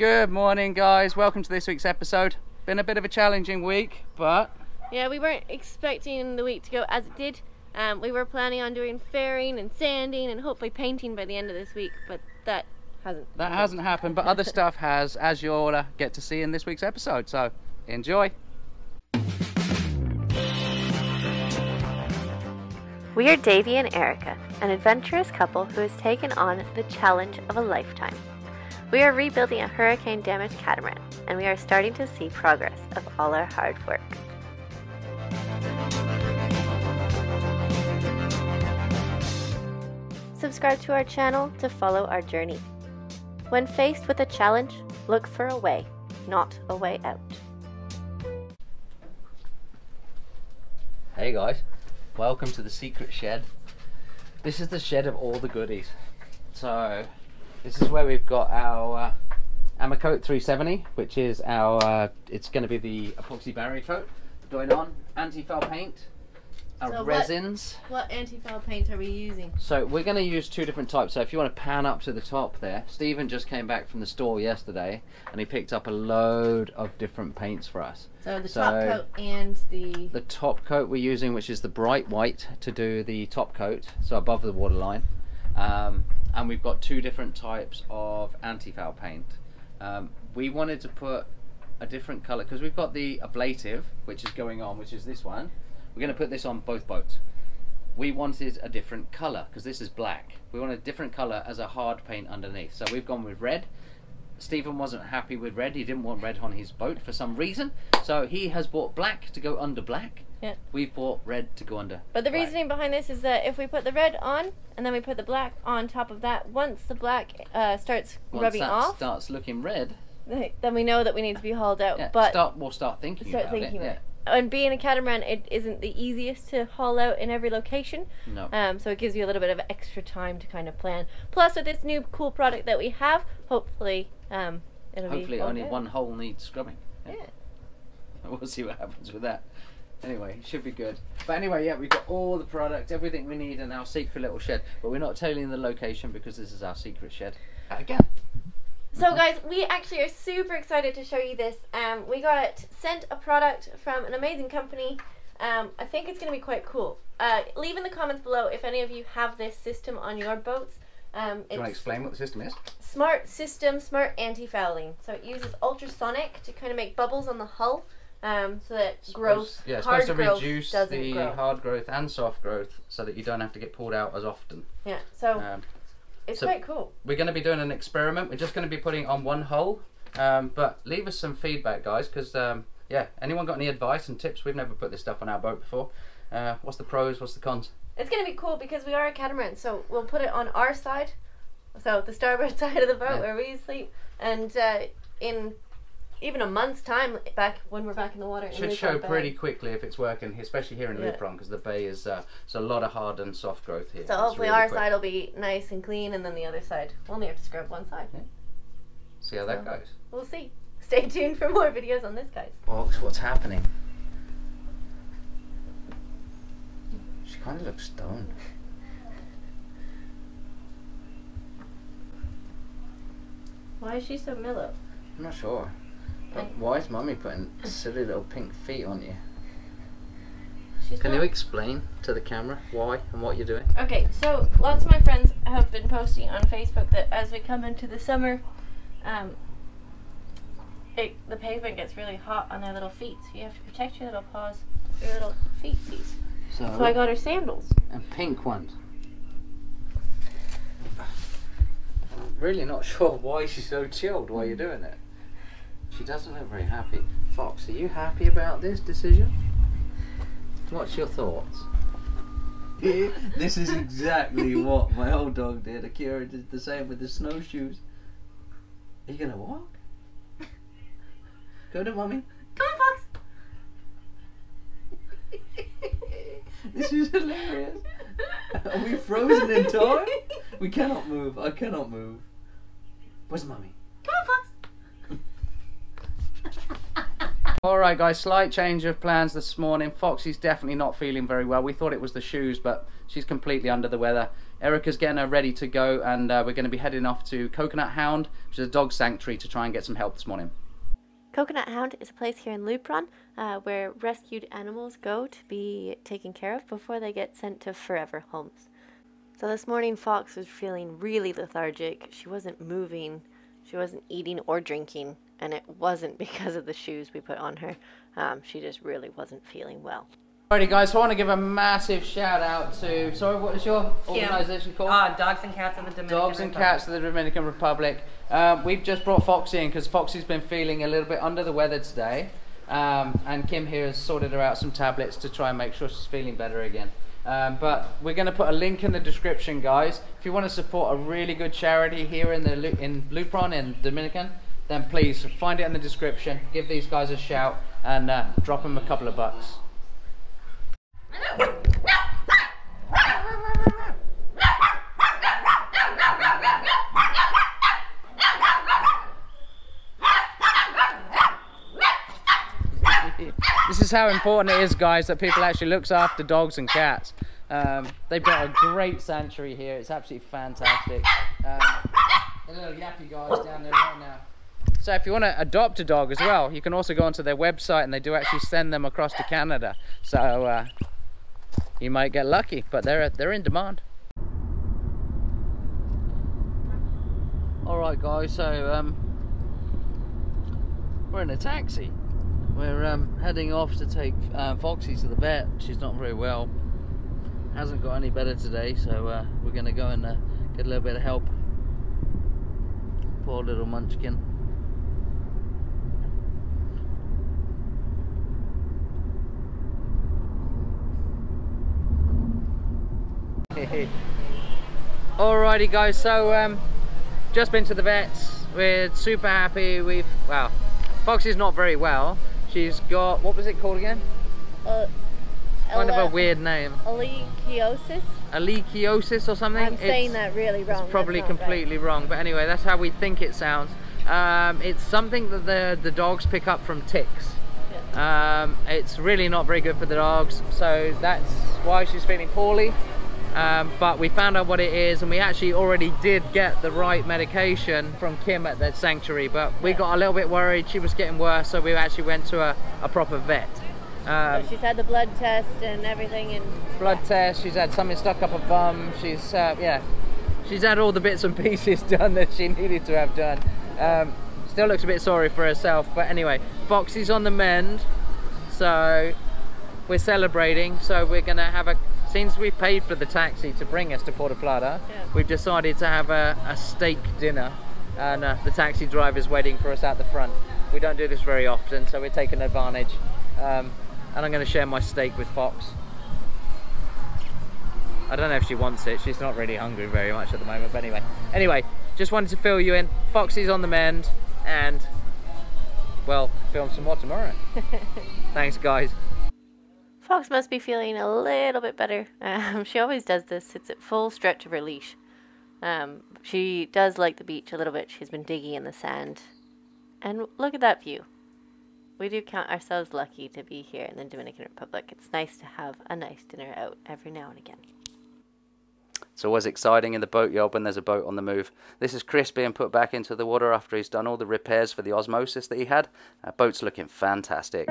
Good morning, guys. Welcome to this week's episode. Been a bit of a challenging week, but Yeah, we weren't expecting the week to go as it did. Um, we were planning on doing fairing and sanding and hopefully painting by the end of this week, but that hasn't. that hasn't happened. But other stuff has, as you'll uh, get to see in this week's episode. So enjoy. We are Davy and Erica, an adventurous couple who has taken on the challenge of a lifetime. We are rebuilding a hurricane damaged catamaran, and we are starting to see progress of all our hard work. Subscribe to our channel to follow our journey. When faced with a challenge, look for a way, not a way out. Hey guys, welcome to the secret shed. This is the shed of all the goodies. So, this is where we've got our uh, Amercoat 370, which is our, uh, it's going to be the epoxy barrier coat going on, anti-foul paint, our So what- What anti-foul paint are we using? So we're going to use two different types. So if you want to pan up to the top there, Stephen just came back from the store yesterday and he picked up a load of different paints for us. So the So- top coat and the The top coat we're using, which is the bright white, to do the top coat, so above the waterline. Um, and we've got two different types of anti-foul paint. Um, we wanted to put a different colour because we've got the ablative, which is going on, which is this one. We're going to put this on both boats. We wanted a different colour because this is black. We wanted a different colour as a hard paint underneath. So we've gone with red. Stephen wasn't happy with red. He didn't want red on his boat for some reason. So he has bought black to go under black. Yeah. We've bought red to go under. But the black. reasoning behind this is that if we put the red on and then we put the black on top of that, once the black uh, starts Once rubbing off, starts looking red, then we know that we need to be hauled out. yeah, but start we'll start thinking start about thinking it. about it. and being a catamaran, it isn't the easiest to haul out in every location. No. Um, so it gives you a little bit of extra time to kind of plan. Plus, with this new cool product that we have, hopefully, um, it'll Hopefully be only one hole needs scrubbing. Yeah. We'll see what happens with that. Anyway, it should be good. But anyway, yeah, we've got all the product, everything we need in our secret little shed. But we're not telling the location because this is our secret shed. Again. So guys, we actually are super excited to show you this. Um, we got sent a product from an amazing company. Um, I think it's going to be quite cool. Uh, leave in the comments below if any of you have this system on your boats. Um, Do you want to explain what the system is? smart system, smart anti-fouling. So it uses ultrasonic to kind of make bubbles on the hull, um, so that growth, yeah, it's hard supposed to reduce the grow. hard growth and soft growth so that you don't have to get pulled out as often. Yeah, so Um, it's so- quite cool. we're going to be doing an experiment. We're just going to be putting on one hole. Um, but leave us some feedback, guys, because um, yeah, anyone got any advice and tips? We've never put this stuff on our boat before. Uh, what's the pros? What's the cons? It's gonna be cool because we are a catamaran, so we'll put it on our side, so the starboard side of the boat Yeah. where we sleep, and uh, in even a month's time, back when we're back in the water, It Should show pretty quickly if it's working, especially here in Yeah. Luperon, because the bay is uh, it's a lot of hard and soft growth here. So It's hopefully really our quick. side will be nice and clean, and then the other side we'll only have to scrub one side. See how that goes. We'll see. Stay tuned for more videos on this, guys. Fox, what's happening? She kind of looks stoned. Why is she so mellow? I'm not sure. But And- why is Mummy putting silly little pink feet on you? She's Can not- you explain to the camera why and what you're doing? Okay, so lots of my friends have been posting on Facebook that as we come into the summer, um, it, the pavement gets really hot on their little feet. So you have to protect your little paws, your little feet, please. So, So I got her sandals. and pink ones. I'm really not sure why she's so chilled while you're doing it. She doesn't look very happy. Fox, are you happy about this decision? What's your thoughts? this is exactly what my old dog did. Akira did the same with the snowshoes. Are you gonna walk? Go to mummy. Come on, Fox. This is hilarious. Are we frozen in time? We cannot move. I cannot move. Where's mummy? Come on, Fox. Alright guys, slight change of plans this morning. Foxy's definitely not feeling very well. We thought it was the shoes, but she's completely under the weather. Erica's getting her ready to go, and uh, we're going to be heading off to Coconut Hound, which is a dog sanctuary, to try and get some help this morning. Coconut Hound is a place here in Luperon uh, where rescued animals go to be taken care of before they get sent to forever homes. So this morning, Fox was feeling really lethargic. She wasn't moving, she wasn't eating or drinking, and it wasn't because of the shoes we put on her. Um, she just really wasn't feeling well. Alrighty, guys, so I want to give a massive shout out to. Sorry, what is your organisation called? Uh, Dogs and Cats of the Dominican Republic. Dogs and Republic. Cats of the Dominican Republic. Um, we've just brought Foxy in because Foxy's been feeling a little bit under the weather today. Um, and Kim here has sorted her out some tablets to try and make sure she's feeling better again. Um, but we're going to put a link in the description, guys. If you want to support a really good charity here in the Lu- in Luperon in Dominican, then please find it in the description. Give these guys a shout and uh, drop them a couple of bucks. Is how important it is, guys, that people actually looks after dogs and cats. Um, they've got a great sanctuary here. It's absolutely fantastic. Um, the little yappy guys down there right now. So if you want to adopt a dog as well, you can also go onto their website and they do actually send them across to Canada. So uh, you might get lucky, but they're they're in demand. All right, guys. So um, we're in a taxi. We're um, heading off to take um, Foxy to the vet. She's not very well. Hasn't got any better today, so uh, we're going to go and uh, get a little bit of help. Poor little munchkin. Alrighty guys, so um, just been to the vets. We're super happy. We've well, Foxy's not very well. She's got what was it called again? Uh, Kind of a weird name. Ehrlichiosis? Ehrlichiosis or something. I'm saying that really wrong. It's probably not right. completely wrong, but anyway, that's how we think it sounds. Um, it's something that the the dogs pick up from ticks. Um, it's really not very good for the dogs, so that's why she's feeling poorly. Um, but we found out what it is, and we actually already did get the right medication from Kim at the sanctuary. But we Yeah. got a little bit worried; she was getting worse, so we actually went to a, a proper vet. Um, So she's had the blood test and everything, and blood test. She's had something stuck up her bum. She's uh, yeah, she's had all the bits and pieces done that she needed to have done. Um, still looks a bit sorry for herself, but anyway, Foxy's on the mend, so we're celebrating. So we're gonna have a since we've paid for the taxi to bring us to Puerto Plata, Yeah. we've decided to have a, a steak dinner, and uh, the taxi driver's waiting for us at the front. We don't do this very often, so we're taking advantage. Um, and I'm going to share my steak with Fox. I don't know if she wants it. She's not really hungry very much at the moment. But anyway, anyway, just wanted to fill you in. Foxy's on the mend, and well, film some more tomorrow. Thanks, guys. Fox must be feeling a little bit better. Um, she always does this. sits at full stretch of her leash. Um, she does like the beach a little bit. She's been digging in the sand. And look at that view. We do count ourselves lucky to be here in the Dominican Republic. It's nice to have a nice dinner out every now and again. It's always exciting in the boatyard when there's a boat on the move. This is Chris being put back into the water after he's done all the repairs for the osmosis that he had. Uh, boat's looking fantastic.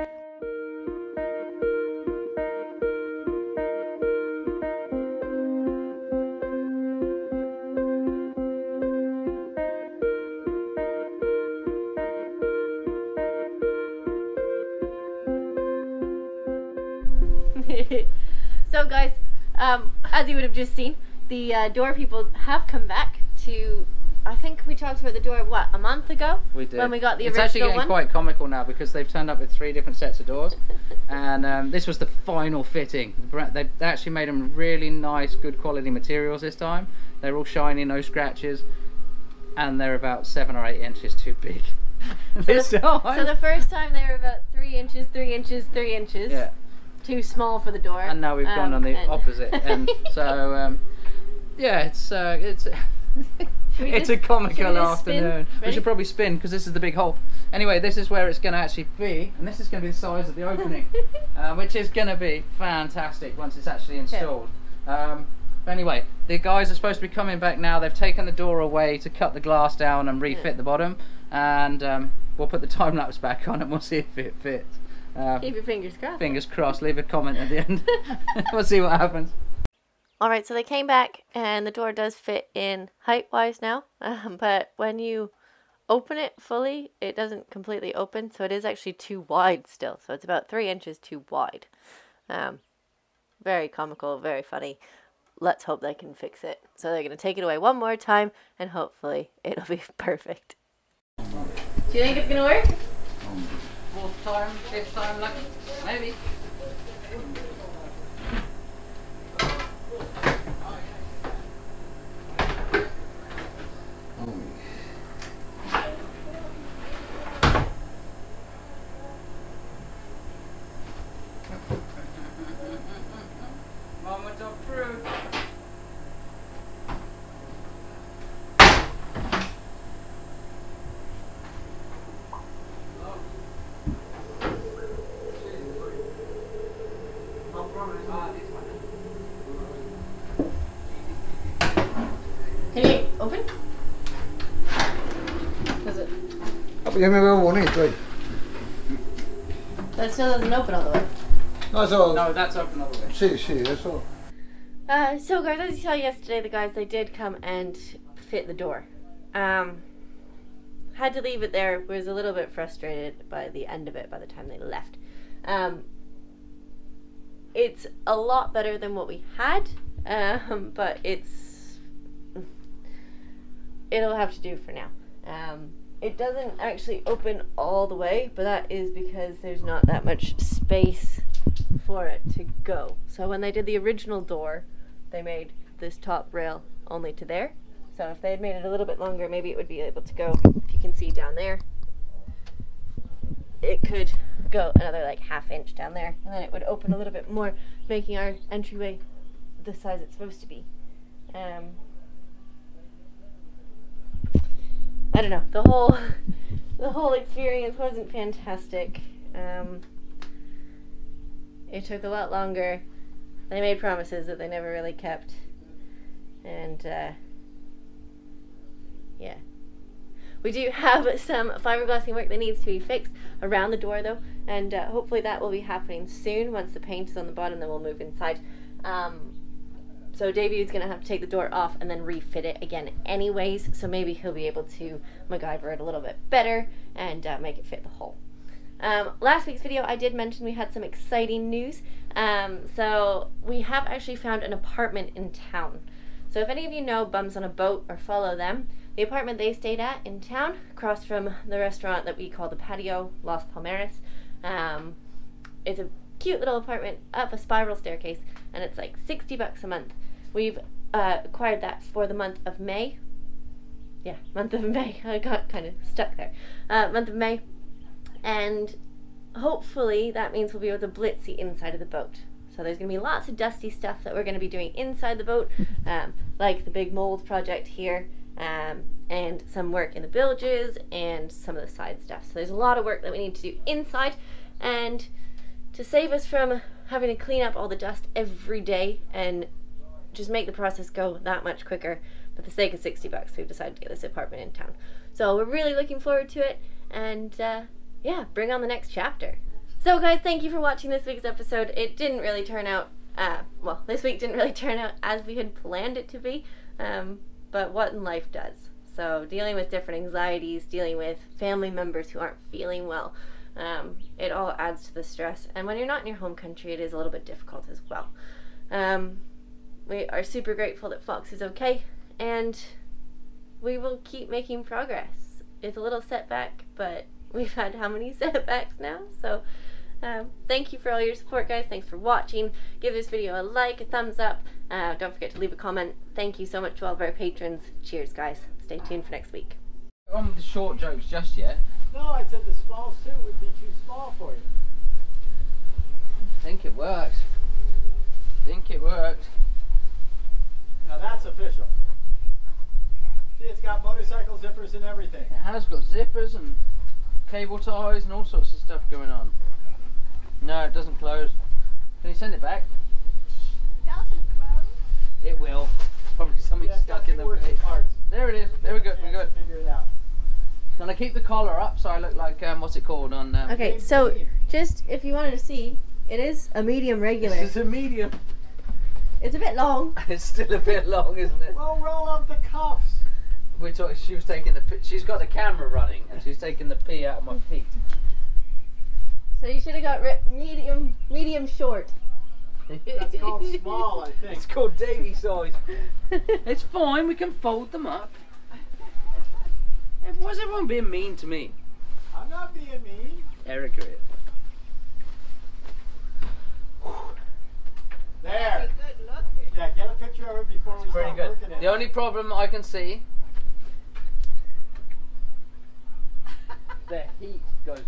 so, guys, um, as you would have just seen, the uh, door people have come back to. I think we talked about the door what a month ago We did. when we got the it's original actually getting one. quite comical now because they've turned up with three different sets of doors, and um, this was the final fitting. They they actually made them really nice, good quality materials this time. They're all shiny, no scratches, and they're about seven or eight inches too big. this time. So the first time they were about three inches, three inches, three inches. yeah, Too small for the door. and now we've gone Um, on the and- opposite end. So um, yeah, it's uh, it's. it's just- a comical afternoon. We should probably spin because this is the big hole. Anyway, this is where it's going to actually be, and this is going to be the size of the opening, uh, which is going to be fantastic once it's actually installed. Um, anyway, the guys are supposed to be coming back now. They've taken the door away to cut the glass down and refit Yeah. the bottom, and um, we'll put the time lapse back on and we'll see if it fits. Uh, Keep your fingers crossed. fingers crossed. Leave a comment at the end. we'll see what happens. All right, so they came back, and the door does fit in height wise now. Um, but when you open it fully, it doesn't completely open, so it is actually too wide still. So it's about three inches too wide. Um, very comical, very funny. Let's hope they can fix it. So they're gonna take it away one more time, and hopefully it'll be perfect. Do you think it's gonna work? Time, fifth time lucky, maybe. Moment of truth. Can you open? Does it? Ja, men jag menar ordning inte. oj. That still doesn't open all the way. Alltså, No, that's open all the way. se, se, det är så. Uh, so guys, as you saw yesterday, the guys they did come and fit the door. Um, had to leave it there. Was a little bit frustrated by the end of it. By the time they left, um, it's a lot better than what we had, um, but it's it'll have to do for now. Um, it doesn't actually open all the way, but that is because there's not that much space for it to go. So when they did the original door, they made this top rail only to there. So if they had made it a little bit longer, maybe it would be able to go. If you can see down there, it could go another like half inch down there, and then it would open a little bit more, making our entryway the size it's supposed to be. Um, I don't know. The whole the whole experience wasn't fantastic. Um, it took a lot longer. They made promises that they never really kept, and uh, yeah. We do have some fiberglassing work that needs to be fixed around the door though, and uh, hopefully that will be happening soon. Once the paint is on the bottom, then we'll move inside. Um, so going to have to take the door off and then refit it again anyways, so maybe he'll be able to MacGyver it a little bit better and uh, make it fit the hole. Um, last week's video, I did mention we had some exciting news. Um, so we have actually found an apartment in town. So if any of you know Bums on a Boat or follow them, the apartment they stayed at in town, across from the restaurant that we call the Patio Los Palmeras, um, it's a cute little apartment up a spiral staircase, and it's like 60 bucks a month. We've uh, acquired that for the month of May. Yeah, month of May. I got kind of stuck there. Uh, month of May. And hopefully that means we'll be able to blitz the inside of the boat. So there's going to be lots of dusty stuff that we're going to be doing inside the boat, um, like the big mold project here, um, and some work in the bilges and some of the side stuff. So there's a lot of work that we need to do inside, and to save us from having to clean up all the dust every day and just make the process go that much quicker. For the sake of 60 bucks, we've decided to get this apartment in town. So we're really looking forward to it, and uh, yeah, bring on the next chapter. So, guys, thank you for watching this week's episode. It didn't really turn out, uh, well, this week didn't really turn out as we had planned it to be, um, but what in life does. So, dealing with different anxieties, dealing with family members who aren't feeling well, um, it all adds to the stress. And when you're not in your home country, it is a little bit difficult as well. Um, we are super grateful that Fox is okay, and we will keep making progress. It's a little setback, but we've had how many setbacks now? So, um, thank you for all your support, guys. Thanks for watching. Give this video a like, a thumbs up. Uh, don't forget to leave a comment. Thank you so much to all of our patrons. Cheers, guys. Stay tuned for next week. On with the short jokes just yet. No, I said the small suit would be too small for you. I think it worked. I think it worked. Now that's official. See, it's got motorcycle zippers and everything. It has got zippers and cable ties and all sorts of stuff going on. No, it doesn't close. Can you send it back? It will. Probably something Yeah, stuck in the working bait. parts. There it is. There we go. We're Chance good. to Figure it out. Can I keep the collar up so I look like um, what's it called on? Um, Okay, so just if you wanted to see, it is a medium regular. This is a medium. It's a bit long. It's still a bit long, isn't it? Well, roll up the cuffs. We're talking. She was taking the. pi- She's got the camera running, and she's taking the pee out of my feet. So you should have got ri- medium, medium short. That's called small, I think. It's called Davy size. it's fine. We can fold them up. Hey, Why is everyone being mean to me? I'm not being mean. Erica is. There. Yeah, get a picture of it before we Pretty start good. working it. The only problem I can see, the heat goes.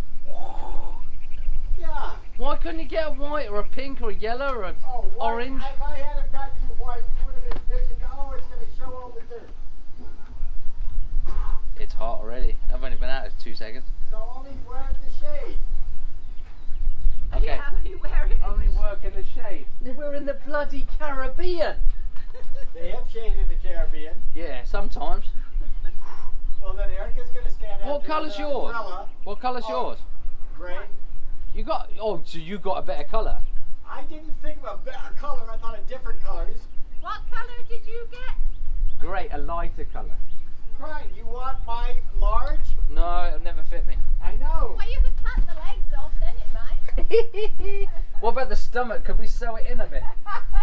Yeah. Why couldn't you get a white or a pink or a yellow or a Oh, white. orange? If I had have got you white, you would have been bitching. Oh, it's going to show all the dirt. It's hot already. I've only been out it two seconds. So only wear the shade. Okay. only wearing Only work in the shade. We're in the bloody Caribbean. They have shade in the Caribbean. Yeah, sometimes. Well, then Erica's going to stand out What there colour's with an yours? umbrella, What colour's Oh. yours? Gray. You got. Oh, so you got a better colour. I didn't think of a better color. I thought of different colors. What colour did you get? Great, a lighter colour. Right, you want my large? No, it'll never fit me. I know. Well, you could cut the legs off, then it might. What about the stomach? Could we sew it in a bit?